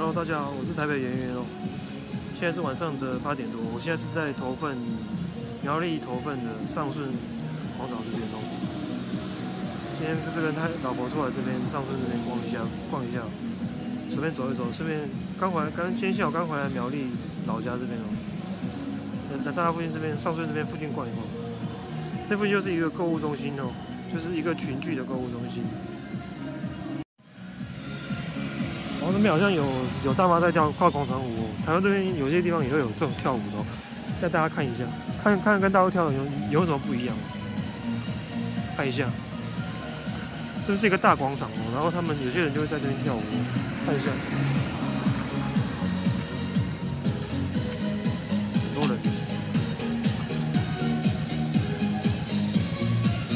Hello，大家好，我是台北圆圆哦。现在是晚上的八点多，我现在是在头份苗栗头份的上顺广场这边哦。今天就是跟他老婆出来这边上顺这边逛一下，逛一下，随便走一走，顺便刚回来，刚今天下午刚回来苗栗老家这边哦。在大家附近这边上顺这边附近逛一逛，这附近就是一个购物中心哦，就是一个群聚的购物中心。后那边好像有有大妈在跳跨广场舞，台湾这边有些地方也会有这种跳舞的，带大家看一下，看看跟大陆跳的有有什么不一样？看一下，这是一个大广场哦，然后他们有些人就会在这边跳舞，看一下，很多人，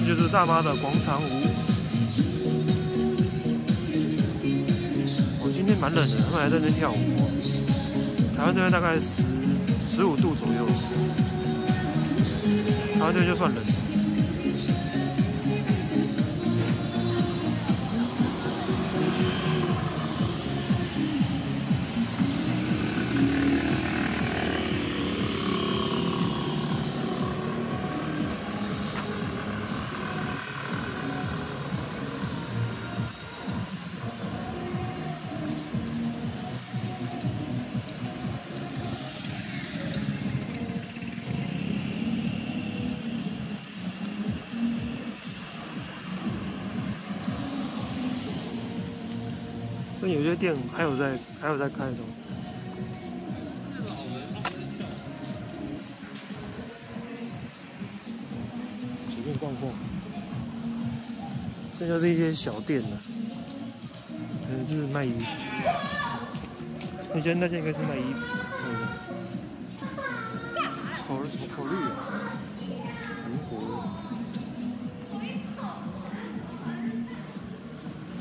这就是大妈的广场舞。今天蛮冷的，他们还在那跳舞。台湾这边大概十十五度左右，台湾这边就算冷。有些店还有在还有在开的，随便逛逛。这就是一些小店了，可能是卖衣服。我觉得那家应该是卖衣服。考什么考虑啊？苹果。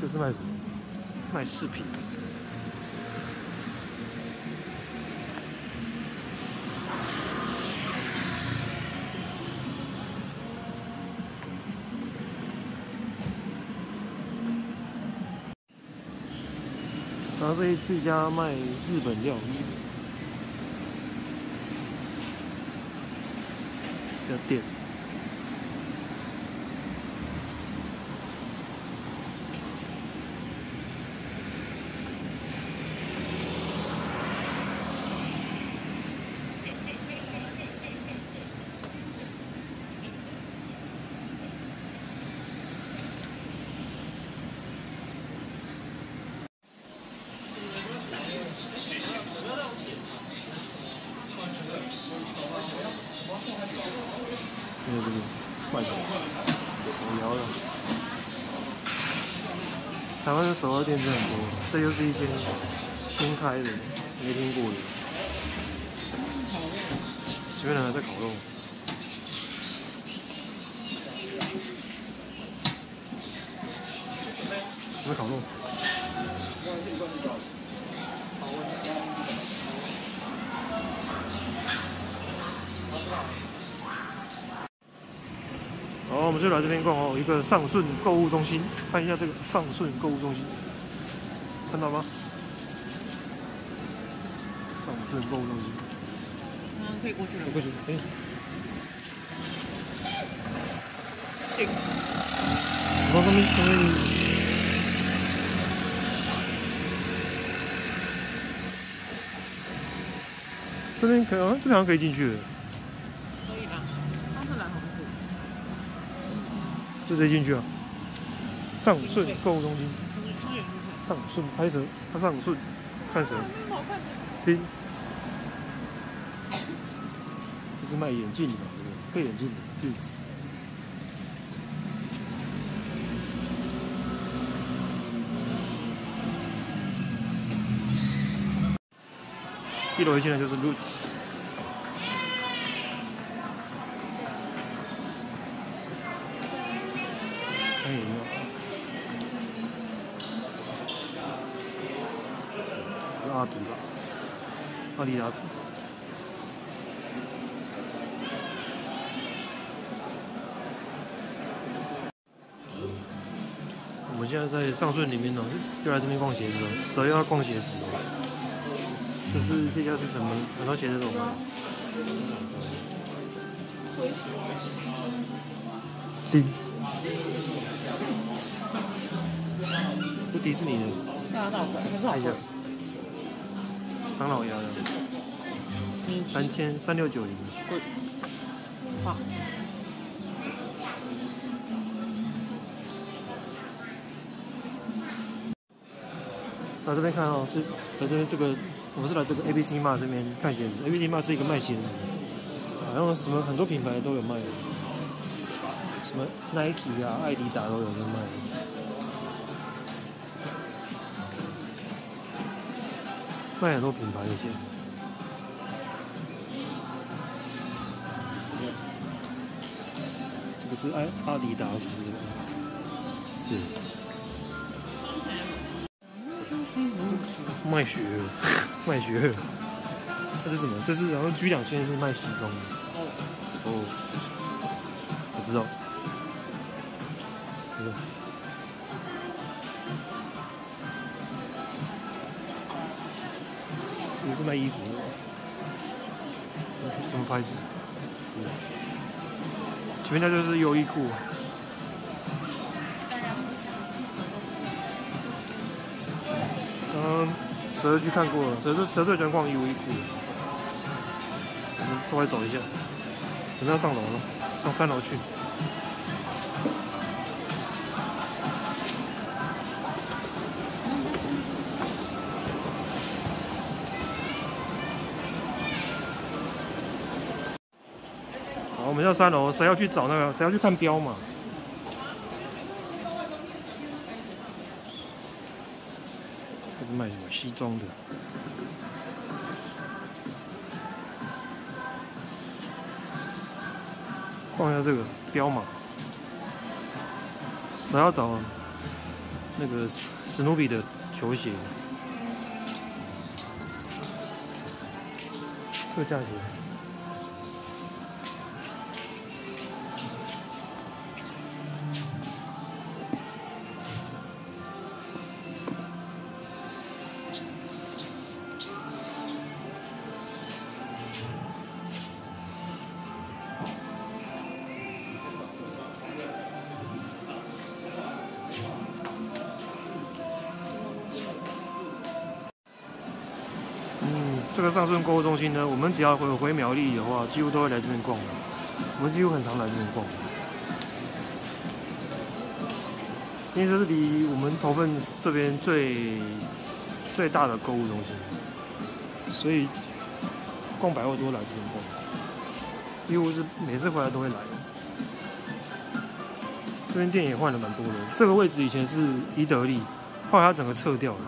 这是卖什么？卖饰品。然后这一次一家卖日本料理的店。这个快手，聊了。台湾的手摇店真很多，这又是一间新开的，没听过的。前面两个在烤肉。在烤肉。们就来这边逛哦，一个上顺购物中心，看一下这个上顺购物中心，看到吗？上顺购物中心，嗯，可以过去了。过去，哎，哎，我这边这边，这边可以啊，这边好像可以进去。直接进去啊！上顺购物中心，上顺拍蛇，他上顺看蛇，听，这是卖眼镜的，配眼镜的镜子。一楼一进来就是 Roots。阿迪达斯。我们现在在上顺里面呢，又来这边逛鞋子了，谁要逛鞋子？这是这家是什么？很多鞋子都卖。迪，是迪士尼的。大道馆很好看一下喝，，唐老鸭的。米奇。三千三六九零。哇，来这边看哦，这来这边这个，我们是来这个 A B C Mart 这边看鞋子。A B C Mart 是一个卖鞋子。的，好像什么很多品牌都有卖。的，什么 Nike 啊、艾迪达都有在卖卖很多品牌的鞋子。这个是阿阿迪达斯，是。卖雪儿，卖雪儿，这是什么？这是然后 G 两千是卖西装的。哦，我知道。卖衣服的，什么牌子？嗯前面那就是优衣库。刚刚蛇去看过了，蛇是蛇最喜欢逛优衣库。我们稍微走一下，准备要上楼了，上三楼去。我们要三楼，谁要去找那个？谁要去看标嘛？这是卖什么西装的？逛一下这个标码，谁要找那个史史努比的球鞋？特价鞋。这个上顺购物中心呢，我们只要回回苗栗的话，几乎都会来这边逛。我们几乎很常来这边逛，因为这是离我们头份这边最最大的购物中心，所以逛百货都来这边逛，几乎是每次回来都会来。这边店也换了蛮多的，这个位置以前是伊德利，后来它整个撤掉了。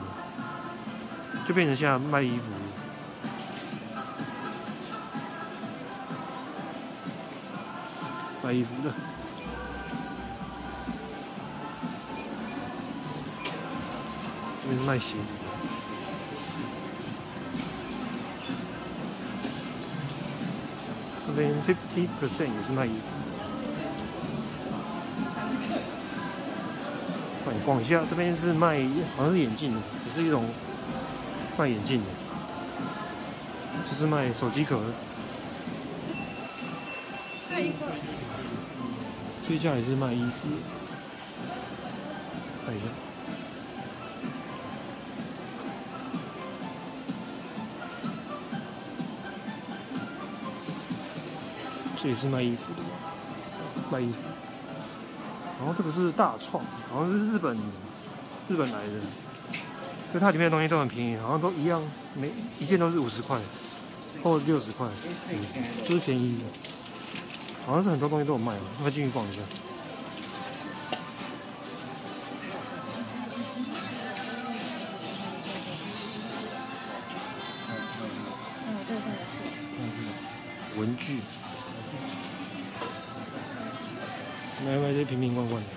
就变成现在卖衣服。卖衣服的，这边是卖鞋子的。这边 fifty percent 也是卖衣服。帮你逛一下，这边是卖好像是眼镜的，也是一种卖眼镜的，就是卖手机壳的。这家也是卖衣服的，看一下。这也是卖衣服的，卖衣服。然后这个是大创，好像是日本日本来的，所以它里面的东西都很便宜，好像都一样，每一件都是五十块或六十块，嗯就是便宜的。好像是很多东西都有卖的，要不要进去逛一下？文具，买买这些瓶瓶罐罐的。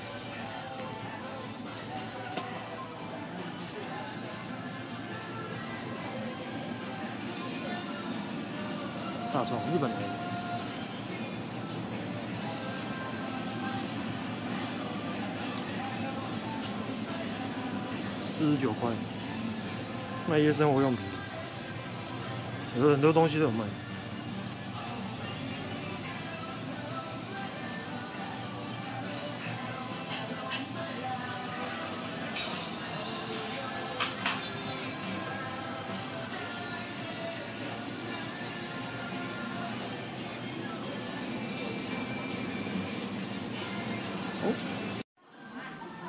大众，日本来的。四十九块，卖一些生活用品，有很多东西都有卖。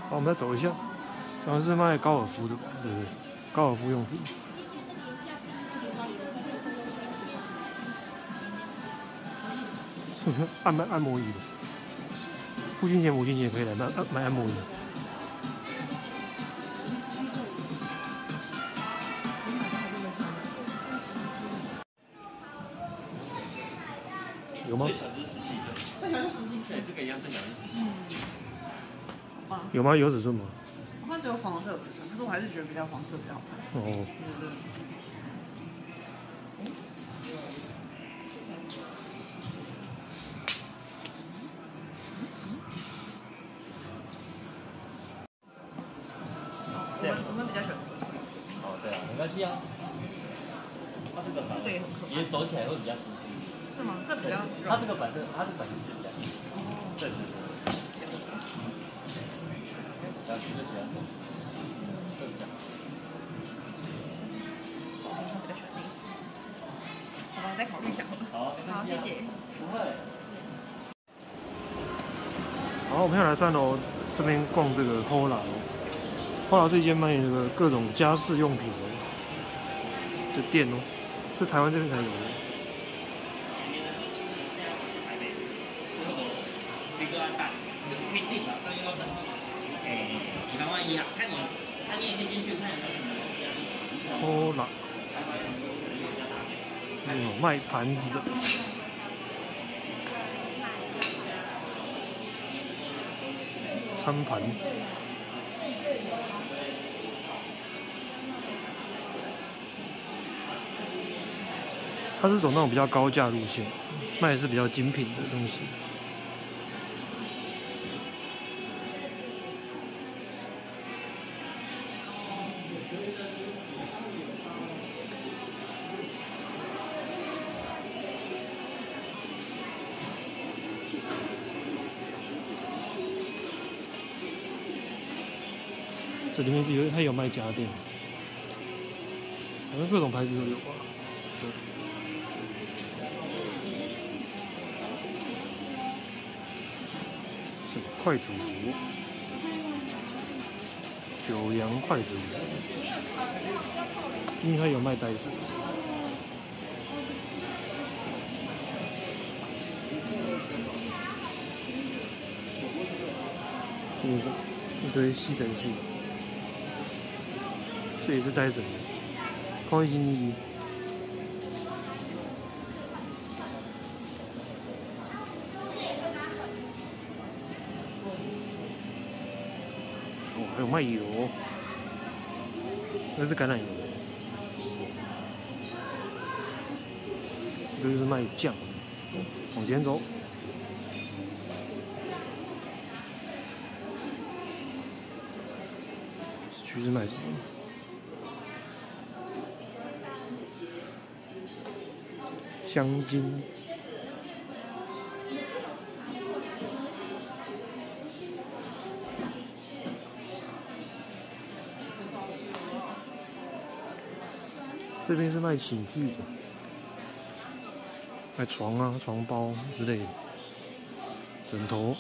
好，我们再走一下，好像是卖高尔夫的，对不对？高尔夫用品，按摩按摩椅的，父亲节、母亲节可以来买按买按摩椅。有吗？最小是十七个，最小是十七对，这个一样，最小是十七。有吗？有尺寸吗？我看只有黄色有尺寸，可是我还是觉得比较黄色比较好看。哦，这样我们比较喜欢哦，对啊，没关系啊。它这个反这个也很可爱，也走起来会比较舒适一点。是吗？这比较它这个本身，它这个本身是比较硬，对对对。好。我再考虑一下。好，好，谢谢。不会。好，我们要来三楼这边逛这个 Hola 哦。Hola 是一间卖那个各种家饰用品的店哦，是台湾这边才有的一啊，看你，那你也可以进去看有没有什么东西啊。Hola，有卖盘子的。餐盘，它是走那种比较高价路线，卖的是比较精品的东西。这里面是有，它有卖家电，好像各种牌子都有吧。对是快煮壶，九阳快煮壶，因为它有卖袋子。这是一堆吸尘器，这也是戴森的，空气清新机。哦，还有卖油，那是橄榄油，这就是卖酱。往前走，去是卖什么？香精。这边是卖寝具的，卖床啊、床包之类的，枕头。